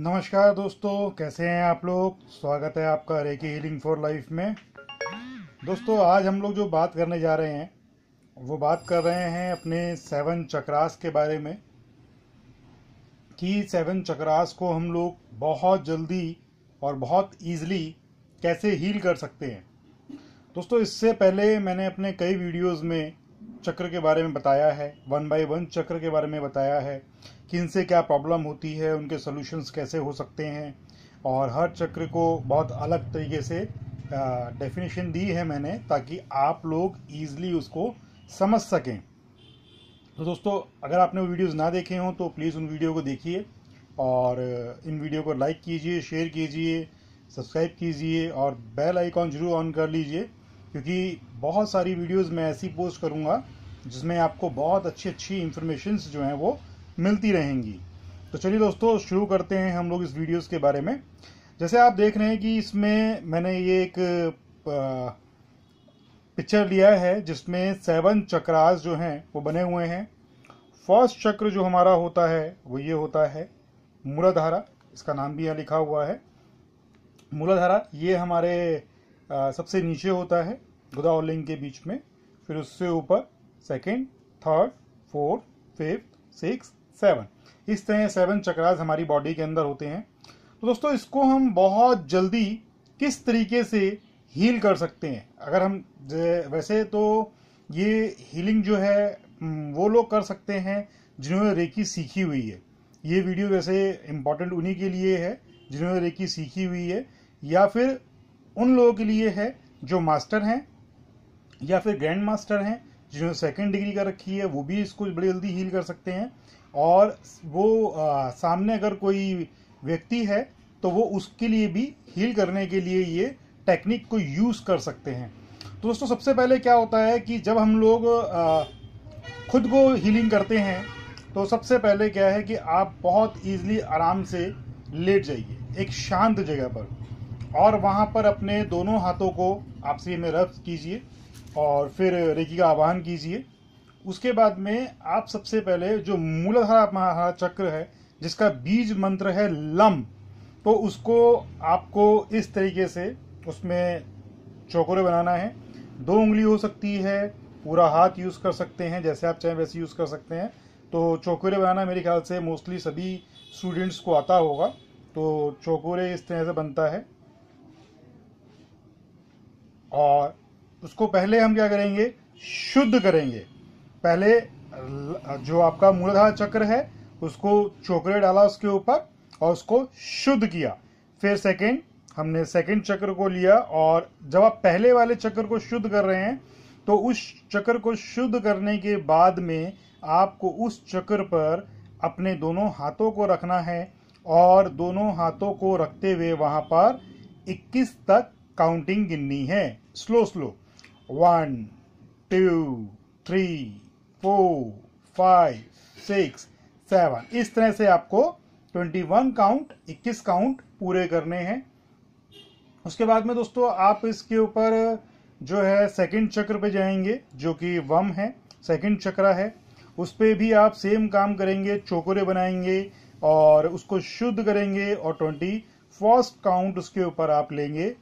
नमस्कार दोस्तों, कैसे हैं आप लोग? स्वागत है आपका रेकी हीलिंग फॉर लाइफ में। दोस्तों, आज हम लोग जो बात करने जा रहे हैं, वो बात कर रहे हैं अपने सेवन चक्रास के बारे में, कि सेवन चक्रास को हम लोग बहुत जल्दी और बहुत इजीली कैसे हील कर सकते हैं। दोस्तों, इससे पहले मैंने अपने कई वीडियोस में चक्र के बारे में बताया है, वन बाय वन चक्र के बारे में बताया है कि इनसे क्या प्रॉब्लम होती है, उनके सॉल्यूशंस कैसे हो सकते हैं। और हर चक्र को बहुत अलग तरीके से डेफिनेशन दी है मैंने ताकि आप लोग ईजिली उसको समझ सकें। तो दोस्तों, अगर आपने वो वीडियोस ना देखे हों तो प्लीज़ उन वीडियो को देखिए और इन वीडियो को लाइक कीजिए शेयर कीजिए सब्सक्राइब कीजिए और बेल आइकॉन ज़रूर ऑन कर लीजिए, क्योंकि बहुत सारी वीडियोस मैं ऐसी पोस्ट करूँगा जिसमें आपको बहुत अच्छी अच्छी इन्फॉर्मेशन जो हैं वो मिलती रहेंगी। तो चलिए दोस्तों, शुरू करते हैं हम लोग इस वीडियोस के बारे में। जैसे आप देख रहे हैं कि इसमें मैंने ये एक पिक्चर लिया है जिसमें सेवन चक्रास जो हैं वो बने हुए हैं। फ़र्स्ट चक्र जो हमारा होता है, वो ये होता है मूलाधारा, इसका नाम भी यहाँ लिखा हुआ है। मूलाधारा, ये हमारे सबसे नीचे होता है गुदा और लिंग के बीच में, फिर उससे ऊपर second, third, fourth, fifth six seven इस तरह सेवन चक्रास हमारी बॉडी के अंदर होते हैं। तो दोस्तों, इसको हम बहुत जल्दी किस तरीके से हील कर सकते हैं? अगर हम वैसे तो ये हीलिंग जो है वो लोग कर सकते हैं जिन्होंने रेकी सीखी हुई है। ये वीडियो वैसे इम्पोर्टेंट उन्हीं के लिए है जिन्होंने रेकी सीखी हुई है, या फिर उन लोगों के लिए है जो मास्टर हैं, या फिर ग्रैंड मास्टर हैं जिन्होंने सेकेंड डिग्री का रखी है वो भी इसको बड़ी जल्दी हील कर सकते हैं। और वो आ, सामने अगर कोई व्यक्ति है तो वो उसके लिए भी हील करने के लिए ये टेक्निक को यूज़ कर सकते हैं। तो दोस्तों सबसे पहले क्या होता है कि जब हम लोग आ, खुद को हीलिंग करते हैं तो सबसे पहले क्या है कि आप बहुत इजीली आराम से लेट जाइए एक शांत जगह पर। और वहाँ पर अपने दोनों हाथों को आपसी में रफ कीजिए। और फिर रेकी का आवाहन कीजिए। उसके बाद में आप सबसे पहले जो मूलाधारा चक्र है, जिसका बीज मंत्र है लम तो उसको आपको इस तरीके से उसमें चौकोरे बनाना है। दो उंगली हो सकती है, पूरा हाथ यूज़ कर सकते हैं, जैसे आप चाहें वैसे यूज़ कर सकते हैं। तो चौकोरे बनाना मेरे ख्याल से मोस्टली सभी स्टूडेंट्स को आता होगा। तो चौकोरे इस तरह से बनता है। और उसको पहले हम क्या करेंगे? शुद्ध करेंगे। पहले जो आपका मूलाधार चक्र है, उसको चोकरे डाला उसके ऊपर और उसको शुद्ध किया। फिर सेकंड हमने सेकंड चक्र को लिया और जब आप पहले वाले चक्र को शुद्ध कर रहे हैं तो उस चक्र को शुद्ध करने के बाद में आपको उस चक्र पर अपने दोनों हाथों को रखना है और दोनों हाथों को रखते हुए वहाँ पर 21 तक काउंटिंग गिननी है। Slow slow one two three four five six seven इस तरह से आपको ट्वेंटी वन काउंट इक्कीस काउंट पूरे करने हैं। उसके बाद में दोस्तों, आप इसके ऊपर जो है सेकंड चक्र पे जाएँगे, जो कि वम है सेकंड चक्र है। उस पर भी आप सेम काम करेंगे, चोकोरे बनाएँगे और उसको शुद्ध करेंगे और ट्वेंटी फ़र्स्ट काउंट उसके ऊपर आप लेंगे।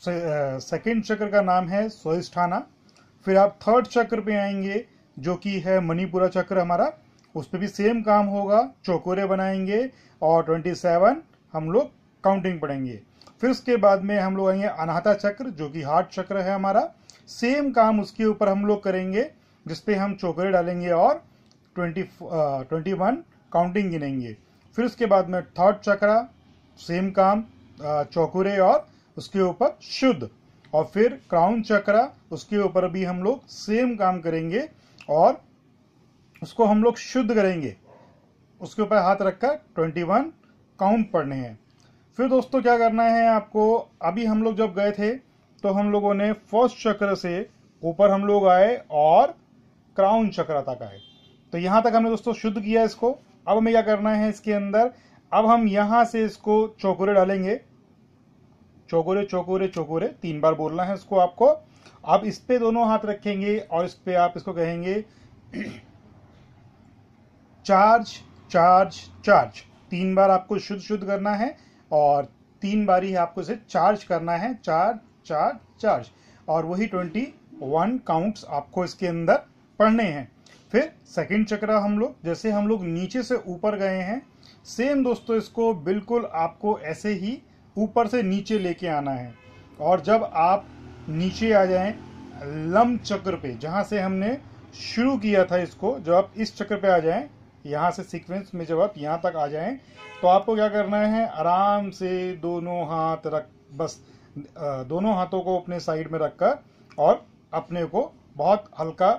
सेकंड चक्र का नाम है स्वास्थाना फिर आप थर्ड चक्र पे आएँगे, जो कि है मणिपुरा चक्र हमारा। उस पर भी सेम काम होगा, चौकोरे बनाएँगे और 27 हम लोग काउंटिंग पढ़ेंगे। फिर उसके बाद में हम लोग आएँगे अनाहता चक्र, जो कि हार्ट चक्र है हमारा। सेम काम उसके ऊपर हम लोग करेंगे जिसपे हम चौकोरे डालेंगे और 20 ट्वेंटी वन काउंटिंग गिनेंगे। फिर उसके बाद में थर्ड चक्र सेम काम चौकुरे और उसके ऊपर शुद्ध, और फिर क्राउन चक्र, उसके ऊपर भी हम लोग सेम काम करेंगे, और उसको हम लोग शुद्ध करेंगे। उसके ऊपर हाथ रखकर 21 काउंट पढ़ने हैं। फिर दोस्तों क्या करना है आपको? अभी हम लोग जब गए थे तो हम लोगों ने फ़र्स्ट चक्र से ऊपर हम लोग आए, और क्राउन चक्र तक आए। तो यहाँ तक हमने दोस्तों शुद्ध किया इसको। अब हमें क्या करना है इसके अंदर? अब हम यहाँ से इसको चौकुरे डालेंगे। चौकोरे चौकोरे चौकोरे, तीन बार बोलना है इसको आपको। आप इस पे दोनों हाथ रखेंगे और इस पे आप इसको कहेंगे, चार्ज चार्ज चार्ज। तीन बार आपको शुद्ध शुद्ध करना है और तीन बार ही आपको इसे चार्ज करना है। चार चार चार्ज। और वही ट्वेंटी वन काउंट्स आपको इसके अंदर पढ़ने हैं। फिर सेकंड चक्र हम लोग, जैसे हम लोग नीचे से ऊपर गए हैं, सेम दोस्तों इसको बिल्कुल आपको ऐसे ही ऊपर से नीचे लेके आना है। और जब आप नीचे आ जाएँ लम चक्र पे, जहाँ से हमने शुरू किया था इसको, जब आप इस चक्र पे आ जाएँ, यहाँ से सीक्वेंस में जब आप यहाँ तक आ जाएँ तो आपको क्या करना है? आराम से दोनों हाथ रख, बस दोनों हाथों को अपने साइड में रखकर और अपने को बहुत हल्का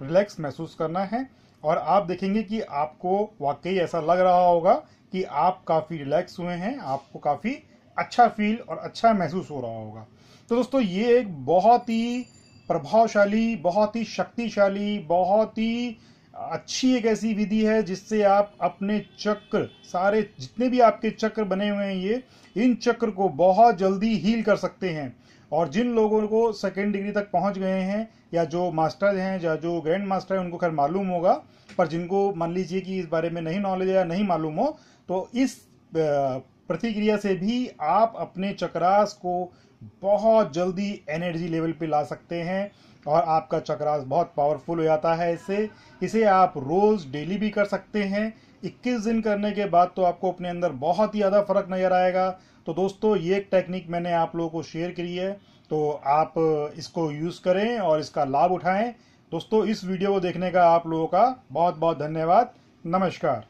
रिलैक्स महसूस करना है। और आप देखेंगे कि आपको वाकई ऐसा लग रहा होगा कि आप काफ़ी रिलैक्स हुए हैं, आपको काफ़ी अच्छा फील और अच्छा महसूस हो रहा होगा। तो दोस्तों, ये एक बहुत ही प्रभावशाली, बहुत ही शक्तिशाली, बहुत ही अच्छी एक ऐसी विधि है जिससे आप अपने चक्र, सारे जितने भी आपके चक्र बने हुए हैं ये, इन चक्र को बहुत जल्दी हील कर सकते हैं। और जिन लोगों को सेकेंड डिग्री तक पहुँच गए हैं, या जो मास्टर हैं, या जो ग्रैंड मास्टर हैं, उनको खैर मालूम होगा, पर जिनको मान लीजिए कि इस बारे में नहीं नॉलेज या नहीं मालूम हो तो इस प्रतिक्रिया से भी आप अपने चक्रास को बहुत जल्दी एनर्जी लेवल पे ला सकते हैं और आपका चक्रास बहुत पावरफुल हो जाता है इससे। इसे आप रोज डेली भी कर सकते हैं। 21 दिन करने के बाद तो आपको अपने अंदर बहुत ही ज़्यादा फ़र्क नज़र आएगा। तो दोस्तों, ये एक टेक्निक मैंने आप लोगों को शेयर करी है। तो आप इसको यूज़ करें और इसका लाभ उठाएँ। दोस्तों, इस वीडियो को देखने का आप लोगों का बहुत बहुत धन्यवाद। नमस्कार।